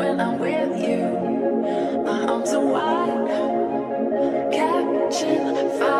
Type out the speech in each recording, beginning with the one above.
when I'm with you. My arms are wide, catching fire.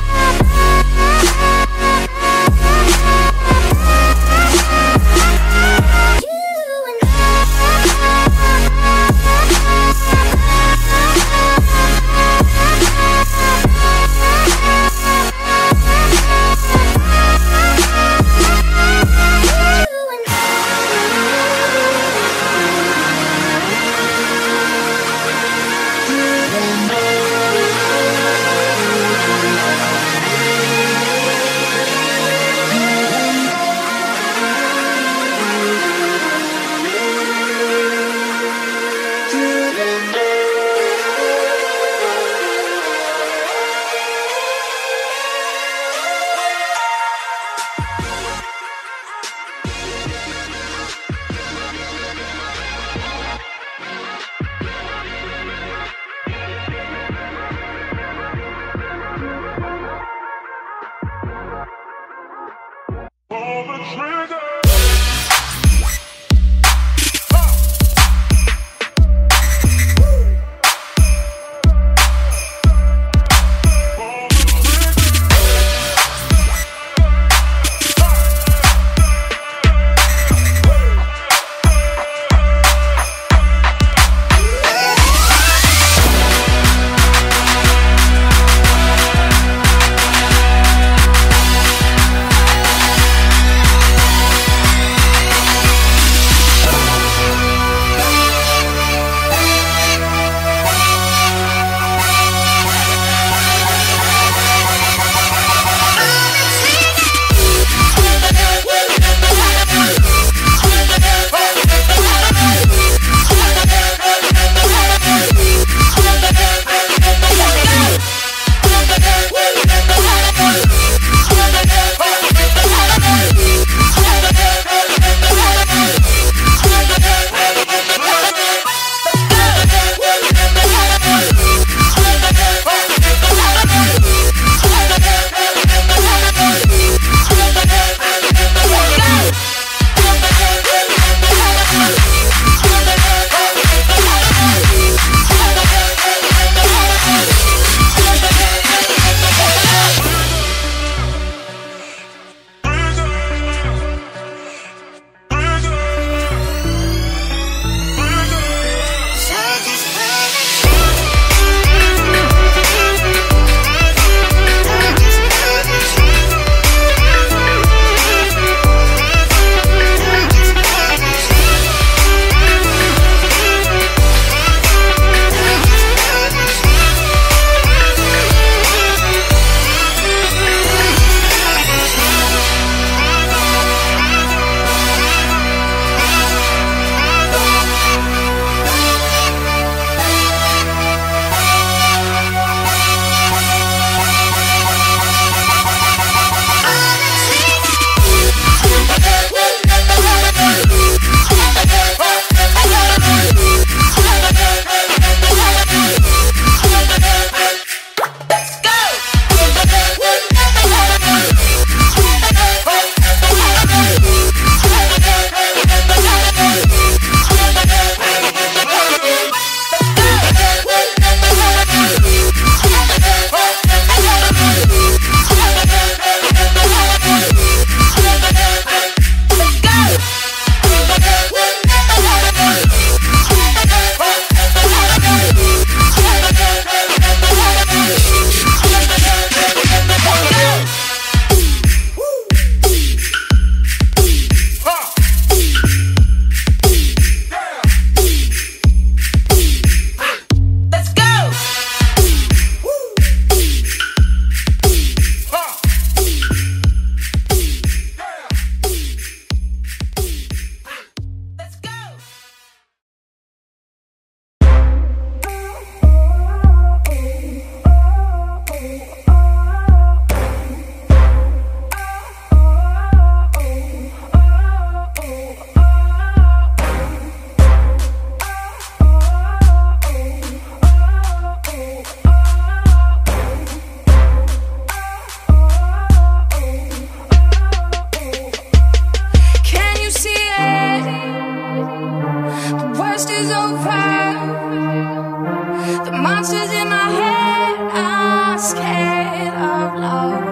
The monsters in my head are scared of love.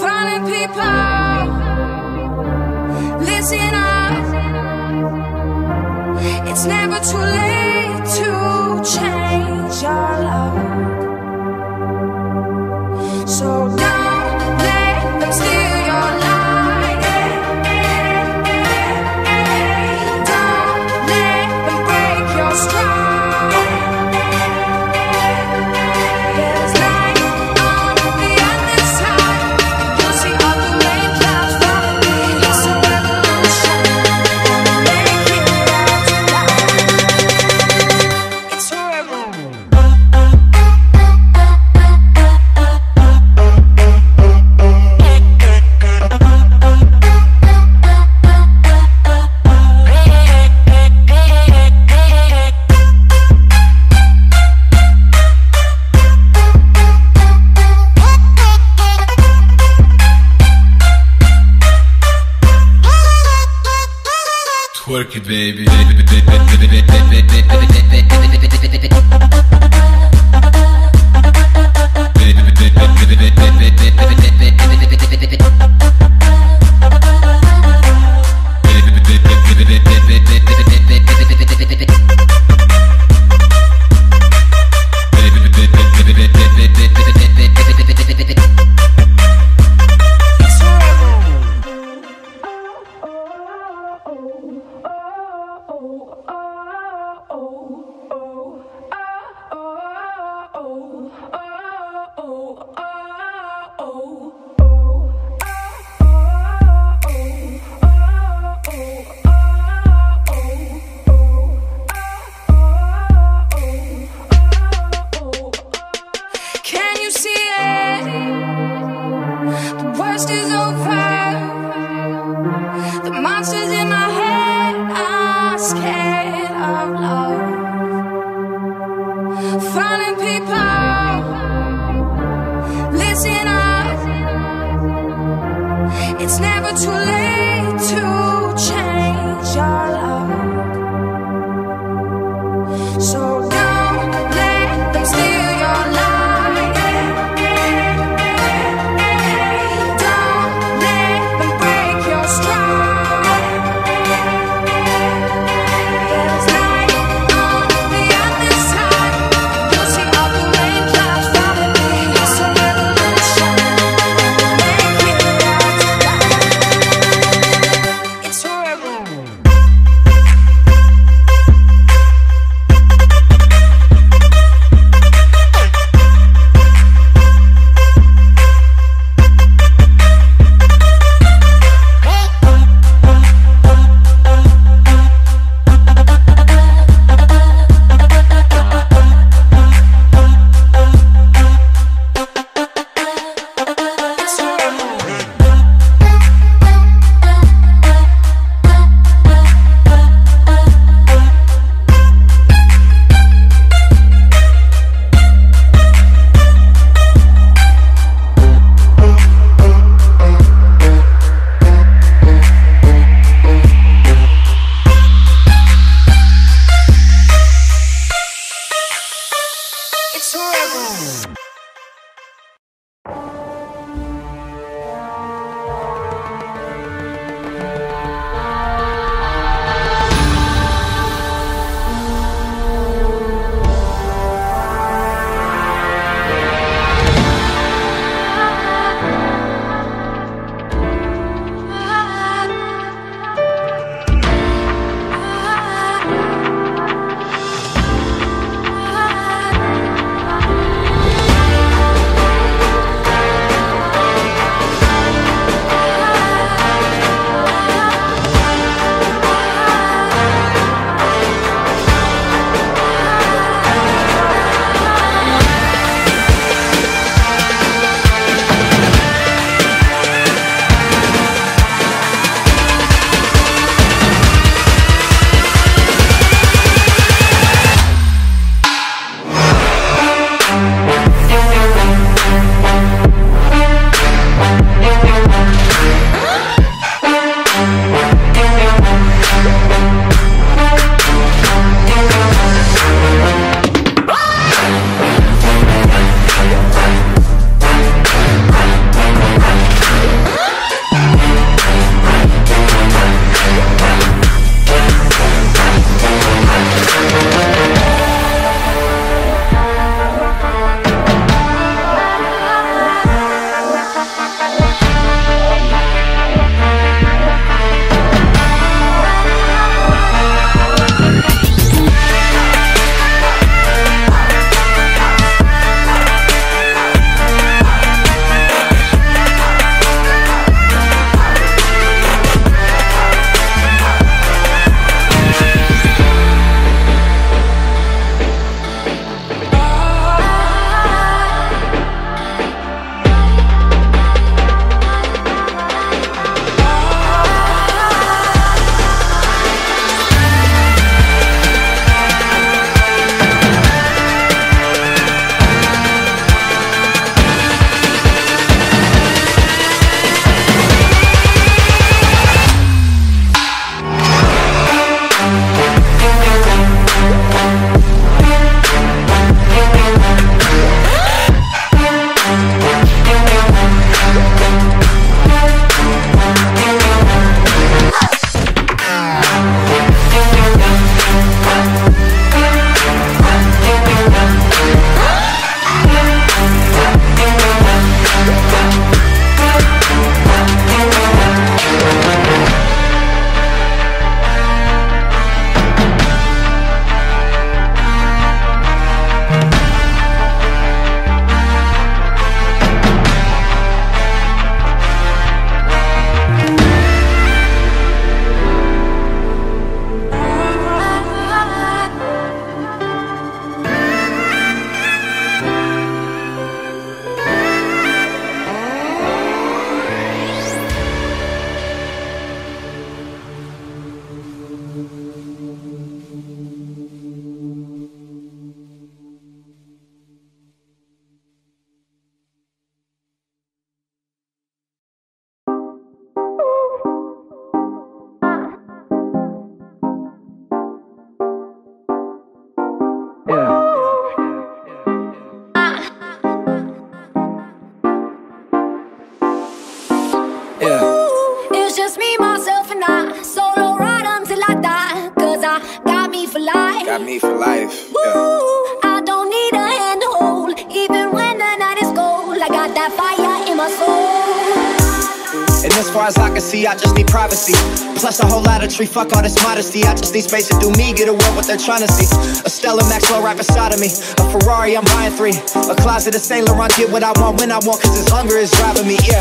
Funny people, listen up. It's never too late to change your love. So me for life. Far I can see, I just need privacy. Plus a whole lot of tree, fuck all this modesty. I just need space to do me, get away what they're trying to see. A Stella Maxwell right beside of me. A Ferrari, I'm buying three. A closet of Saint Laurent, get what I want when I want, cause this hunger is driving me, yeah.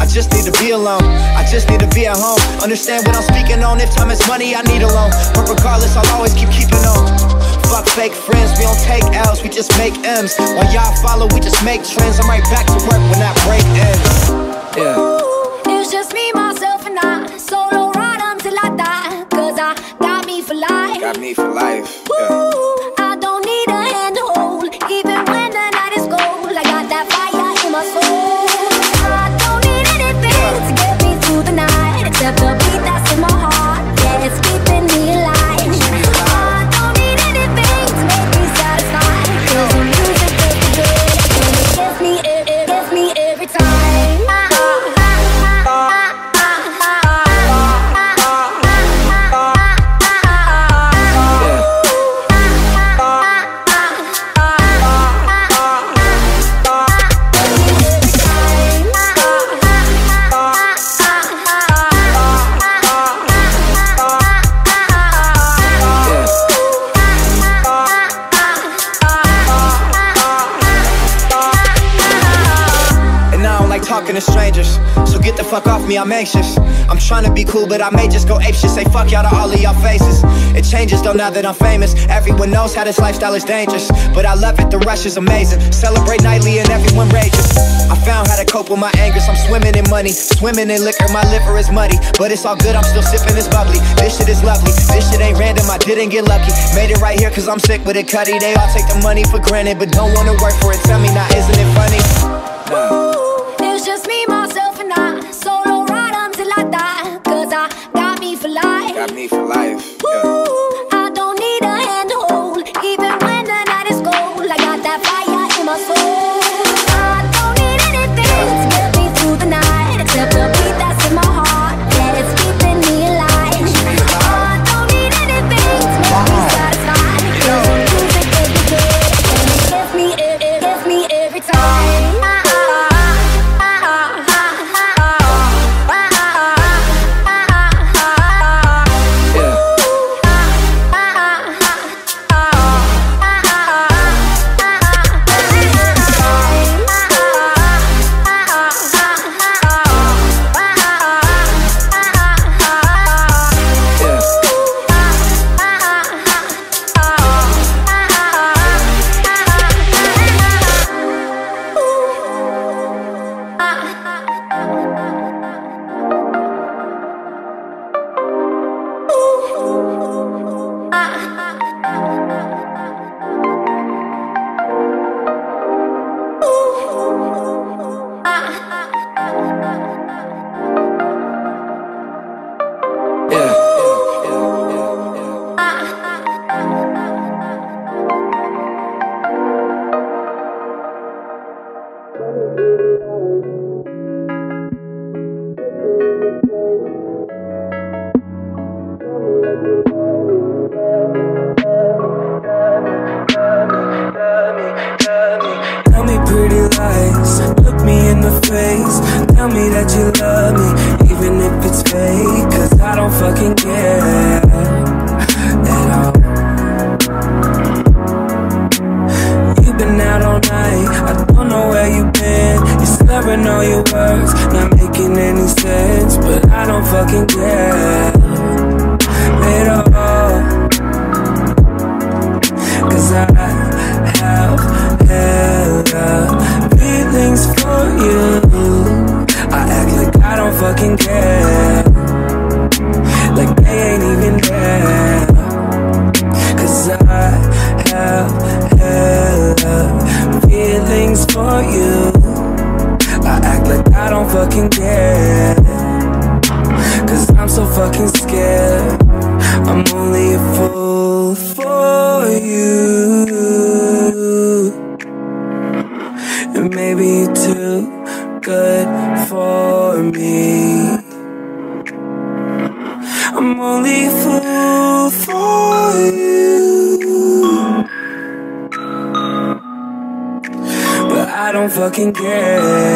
I just need to be alone. I just need to be at home. Understand what I'm speaking on. If time is money, I need a loan. But regardless, I'll always keep keeping on. Fuck fake friends, we don't take L's, we just make M's. While y'all follow, we just make trends. I'm right back to work when that break So get the fuck off me, I'm anxious. I'm trying to be cool, but I may just go apeshit. Say fuck y'all to all of y'all faces. It changes though now that I'm famous. Everyone knows how this lifestyle is dangerous. But I love it, the rush is amazing. Celebrate nightly and everyone rages. I found how to cope with my angers. I'm swimming in money, swimming in liquor. My liver is muddy, but it's all good. I'm still sipping this bubbly. This shit is lovely. This shit ain't random. I didn't get lucky. Made it right here cause I'm sick with it, cutty. They all take the money for granted, but don't wanna work for it. Tell me now, isn't it funny? Yeah. maybe too good for me. I'm only fool for you. But I don't fucking care.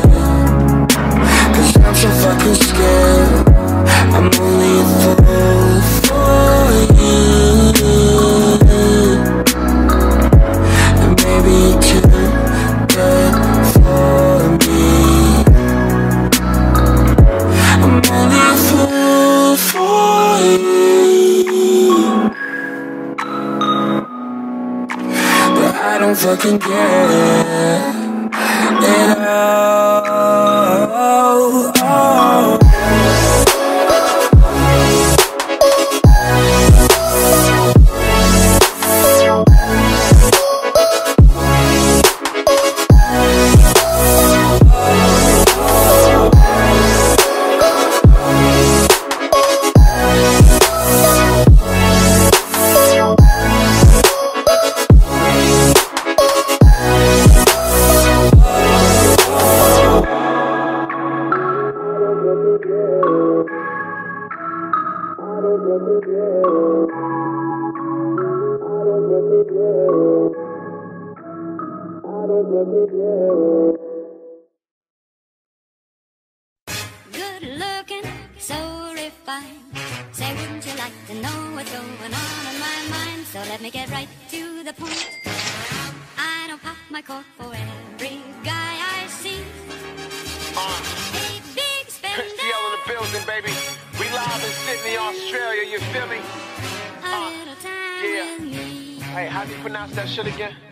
again?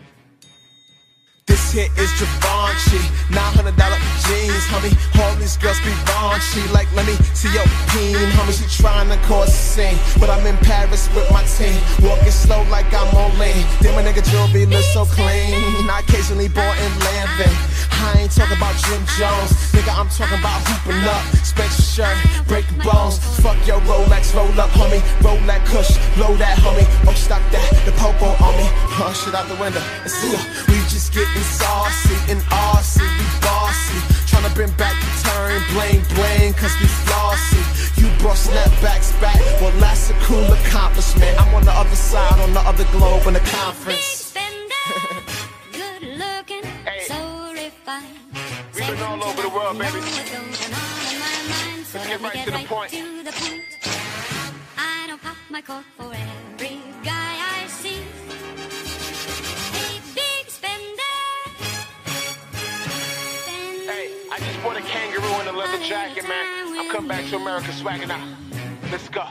This hit is Givenchy, $900 jeans, homie. All these girls be raunchy, like let me see your peen, homie. She trying to cause a scene, but I'm in Paris with my team, walking slow like I'm on lean. Then my nigga jewelry look so clean. I occasionally born in Lanvin. I ain't talking about Jim Jones, nigga. I'm talking about hooping up, Spencer shirt, breaking bones. Fuck your Rolex, roll up, homie. Roll that Kush, blow that, homie. Oh, stop that, the popo on me. Oh, shit out the window. And see ya, we just getting saucy and RC, we bossy. Tryna bring back the turn, blame, blame, cause we flossy. You brought snapbacks back, well, that's a cool accomplishment. I'm on the other side, on the other globe in the conference. good looking, Hey. so refined. We've been all over the world, baby. what's going on in my mind? So Let's get right to the point. to the point. I don't pop my cork for every I'm back to America swagging out. Let's go.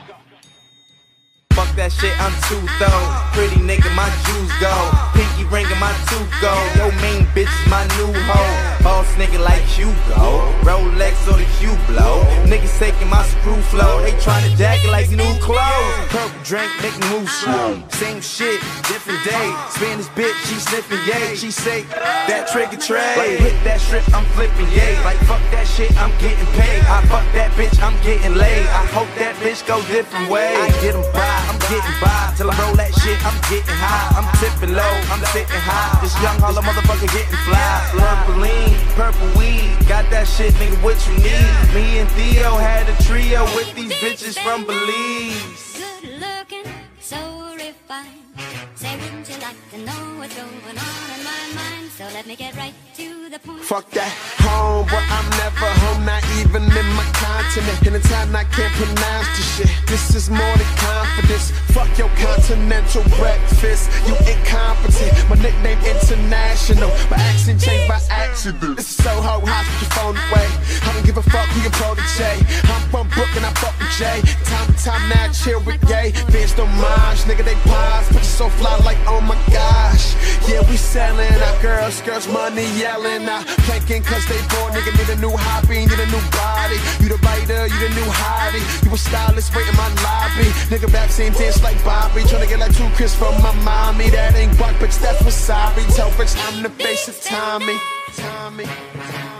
Fuck that shit, I'm too thorough. Pretty nigga, my jewels go. Pinky ring and my tooth go. Yo, mean bitch my new hoe. Boss nigga like you go. Rolex or the Q blow. Niggas taking my screw flow. They tryna jack it like new clothes. Purple drink, make me move slow. Same shit, different day. Spanish bitch, she sniffing yay. She say that trick or trade. Like hit that strip, I'm flipping yay. Like fuck that shit, I'm getting paid. I fuck that bitch, I'm getting laid. I hope that bitch go different ways. I get 'em by, I'm getting by. Till I roll that shit, I'm getting high. I'm tipping low, I'm sitting high. This young holla motherfucker getting fly. Purple lean, purple weed. Got that shit, nigga, what you need? Me and Theo had a trio with these bitches from Belize. good fine. Say, wouldn't you like to know what's going on in my mind? So let me get right to the point. Fuck that home, but I'm never home, not even in my continent. In a time I can't pronounce the shit. This is more than confidence. Fuck your continental breakfast. You incompetent. My nickname international. My accent changed by accident. This is so hard, put your phone away. I don't give a fuck who your protege. I'm from Brooklyn, I fuck with Jay. Time to time now, chill with gay. Bitch, don't mind, nigga, they pause. But you so fly like, oh my gosh. Yeah, we selling our girls, girls money yelling. out. planking cause they born, nigga need a new hobby, need a new body. You the writer, you the new hottie. You a stylist, wait in my lobby. Nigga back same dance like Bobby. Tryna get like two Chris from my mommy. That ain't guac, bitch, that's wasabi. Tell bitch I'm the face of Tommy. Tommy. Tommy.